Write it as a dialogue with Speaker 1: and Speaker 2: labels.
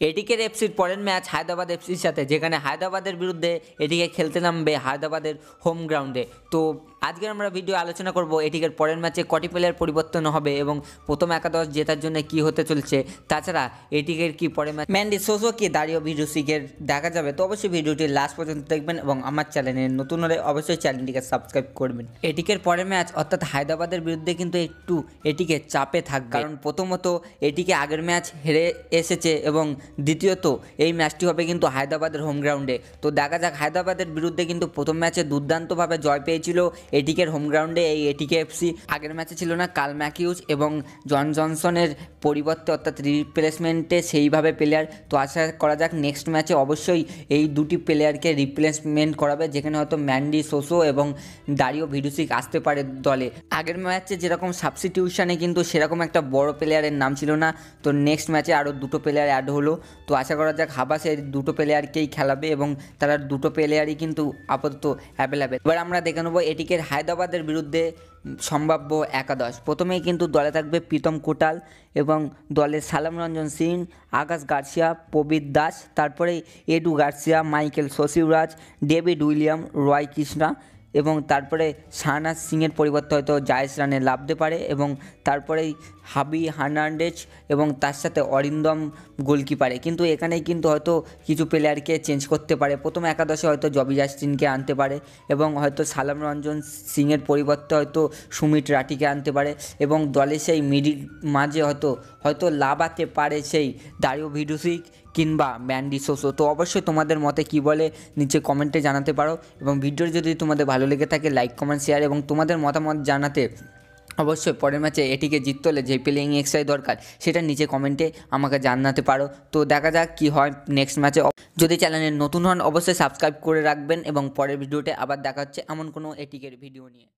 Speaker 1: এটিকের এফসির পরের ম্যাচ হায়দ্রাবাদ এফসির সাথে, যেখানে হায়দ্রাবাদের বিরুদ্ধে এটিকে খেলতে নামবে হায়দ্রাবাদের হোম গ্রাউন্ডে। তো আজকের আমরা ভিডিও আলোচনা করব এটিকের পরের ম্যাচে কটি প্লেয়ার পরিবর্তন হবে এবং প্রথম একাদশ জেতার জন্য কি হতে চলছে। তাছাড়া এটিকের কি পরে ম্যাচ ম্যান্ডি সোসো কি দাঁড়িয়ে ভিডিওসিকের দেখা যাবে। তো অবশ্যই ভিডিওটি লাস্ট পর্যন্ত দেখবেন এবং আমার চ্যানেলে নতুন হলে অবশ্যই চ্যানেলটিকে সাবস্ক্রাইব করবেন। এটিকের পরের ম্যাচ অর্থাৎ হায়দ্রাবাদের বিরুদ্ধে কিন্তু একটু এটিকে চাপে থাকবে। কারণ প্রথমত এটিকে আগের ম্যাচ হেরে এসেছে এবং দ্বিতীয়ত এই ম্যাচটি হবে কিন্তু হায়দ্রাবাদের হোম গ্রাউন্ডে তো দেখা যাক হায়দ্রাবাদের বিরুদ্ধে কিন্তু প্রথম ম্যাচে দুর্দান্তভাবে জয় পেয়েছিল এটিকের হোম গ্রাউন্ডে এই এটিকে এফসি আগের ম্যাচে ছিল না। কাল ম্যাকিউজ এবং জন জনসনের পরিবর্তে অর্থাৎ রিপ্লেসমেন্টে সেইভাবে প্লেয়ার তো আশা করা যাক নেক্সট ম্যাচে অবশ্যই এই দুটি প্লেয়ারকে রিপ্লেসমেন্ট করাবে, যেখানে হয়তো ম্যান্ডি, সোসো এবং দারিও ভিডুসিক আসতে পারে দলে। আগের ম্যাচে যেরকম সাবস্টিটিউশনে কিন্তু সেরকম একটা বড় প্লেয়ারের নাম ছিল না। তো নেক্সট ম্যাচে আরও দুটো প্লেয়ার অ্যাড হলো। তো আশা করা যাক হাবাসের দুটো প্লেয়ারকেই খেলাবে এবং তারা দুটো প্লেয়ারই কিন্তু আপাতত অ্যাভেলেবেল এবার আমরা দেখে নেব এটিকে হায়দ্রাবাদের বিরুদ্ধে সম্ভাব্য একাদশ। প্রথমেই কিন্তু দলে থাকবে প্রীতম কোটাল এবং দলে সালাম রঞ্জন সিং, আকাশ গার্সিয়া, প্রবীর দাস, তারপরে Edu Garcia, Michael শশিবরাজ David William, Roy Krishna এবং তারপরে শাহনাজ সিংয়ের পরিবর্তে হয়তো জায়েশ রানে লাভতে পারে এবং তারপরেই হাবি হার্নান্ডেজ এবং তার সাথে অরিন্দম গোলকিপারে। কিন্তু এখানেই কিন্তু হয়তো কিছু প্লেয়ারকে চেঞ্জ করতে পারে। প্রথম একাদশে হয়তো জবি জাস্টিনকে আনতে পারে এবং হয়তো সালাম রঞ্জন সিংয়ের পরিবর্তে হয়তো সুমিত রাটিকে আনতে পারে এবং দলে সেই মিডিল মাঝে হয়তো হয়তো লাভাতে পারে সেই দারিও ভিডুসিক কিংবা ম্যান্ডি সোসো তো অবশ্যই তোমাদের মতে কি বলে নিচে কমেন্টে জানাতে পারো এবং ভিডিও যদি তোমাদের ভালো লেগে থাকে লাইক কমেন্ট শেয়ার এবং তোমাদের মতামত জানাতে অবশ্যই পরের ম্যাচে এটিকে জিততে হলে যে প্লেয়িং এক্সট্রাই দরকার, সেটা নিচে কমেন্টে আমাকে জানাতে পারো। তো দেখা যাক কী হয় নেক্সট ম্যাচে যদি চ্যানেলে নতুন হন, অবশ্যই সাবস্ক্রাইব করে রাখবেন এবং পরের ভিডিওতে আবার দেখা হচ্ছে এমন কোনো এটিকের ভিডিও নিয়ে।